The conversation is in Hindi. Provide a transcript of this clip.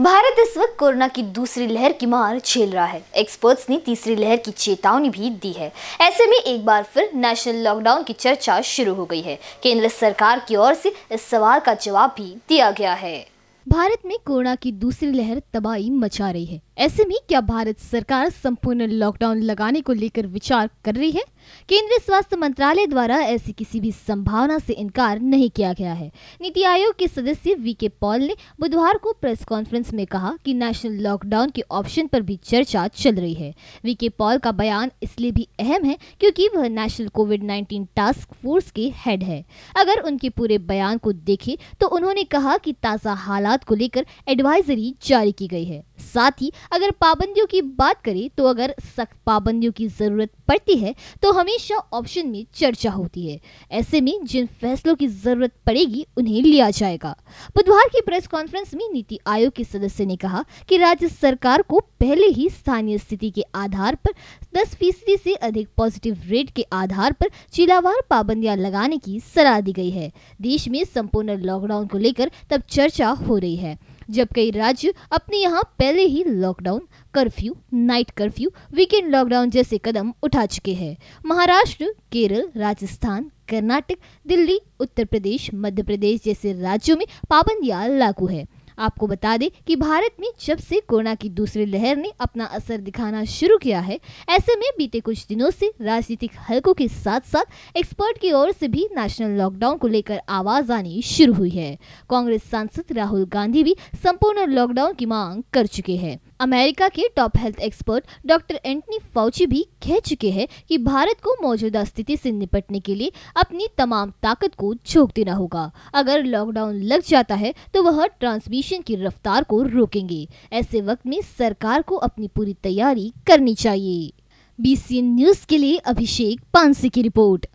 भारत इस वक्त कोरोना की दूसरी लहर की मार झेल रहा है। एक्सपर्ट्स ने तीसरी लहर की चेतावनी भी दी है। ऐसे में एक बार फिर नेशनल लॉकडाउन की चर्चा शुरू हो गई है। केंद्र सरकार की ओर से इस सवाल का जवाब भी दिया गया है। भारत में कोरोना की दूसरी लहर तबाही मचा रही है। ऐसे में क्या भारत सरकार संपूर्ण लॉकडाउन लगाने को लेकर विचार कर रही है? केंद्रीय स्वास्थ्य मंत्रालय द्वारा ऐसी किसी भी संभावना से इनकार नहीं किया गया है। नीति आयोग के सदस्य वी के पॉल ने बुधवार को प्रेस कॉन्फ्रेंस में कहा कि नेशनल लॉकडाउन के ऑप्शन पर भी चर्चा चल रही है। वी के पॉल का बयान इसलिए भी अहम है क्योंकि वह नेशनल कोविड 19 टास्क फोर्स के हेड है। अगर उनके पूरे बयान को देखें तो उन्होंने कहा कि ताज़ा हालात को लेकर एडवाइजरी जारी की गई है। साथ ही अगर पाबंदियों की बात करें तो अगर सख्त पाबंदियों की ज़रूरत पड़ती है तो हमेशा ऑप्शन में चर्चा होती है। ऐसे में जिन फैसलों की ज़रूरत पड़ेगी, उन्हें लिया जाएगा। बुधवार की प्रेस कॉन्फ्रेंस में नीति आयोग के सदस्य ने कहा कि राज्य सरकार को पहले ही स्थानीय स्थिति के आधार पर 10 फ़ीसदी से अधिक पॉजिटिव रेट के आधार पर जिलावार पाबंदियाँ लगाने की सलाह दी गई है। देश में संपूर्ण लॉकडाउन को लेकर तब चर्चा हो रही है। जब कई राज्य अपने यहाँ पहले ही lockdown curfew night curfew weekend lockdown जैसे कदम उठा चुके हैं। महाराष्ट्र, केरल, राजस्थान, कर्नाटक, दिल्ली, उत्तर प्रदेश, मध्य प्रदेश जैसे राज्यों में पाबंदियाँ लागू है। आपको बता दें कि भारत में जब से कोरोना की दूसरी लहर ने अपना असर दिखाना शुरू किया है, ऐसे में बीते कुछ दिनों से राजनीतिक हलकों के साथ साथ एक्सपर्ट की ओर से भी नेशनल लॉकडाउन को लेकर आवाज़ आनी शुरू हुई है। कांग्रेस सांसद राहुल गांधी भी संपूर्ण लॉकडाउन की मांग कर चुके हैं। अमेरिका के top health expert doctor Anthony Fauci भी कह चुके हैं कि भारत को मौजूदा स्थिति से निपटने के लिए अपनी तमाम ताकत को झोंक देना होगा। अगर लॉकडाउन लग जाता है तो वह ट्रांसमिशन की रफ्तार को रोकेंगे। ऐसे वक्त में सरकार को अपनी पूरी तैयारी करनी चाहिए। बी न्यूज़ के लिए अभिषेक पानसी की रिपोर्ट।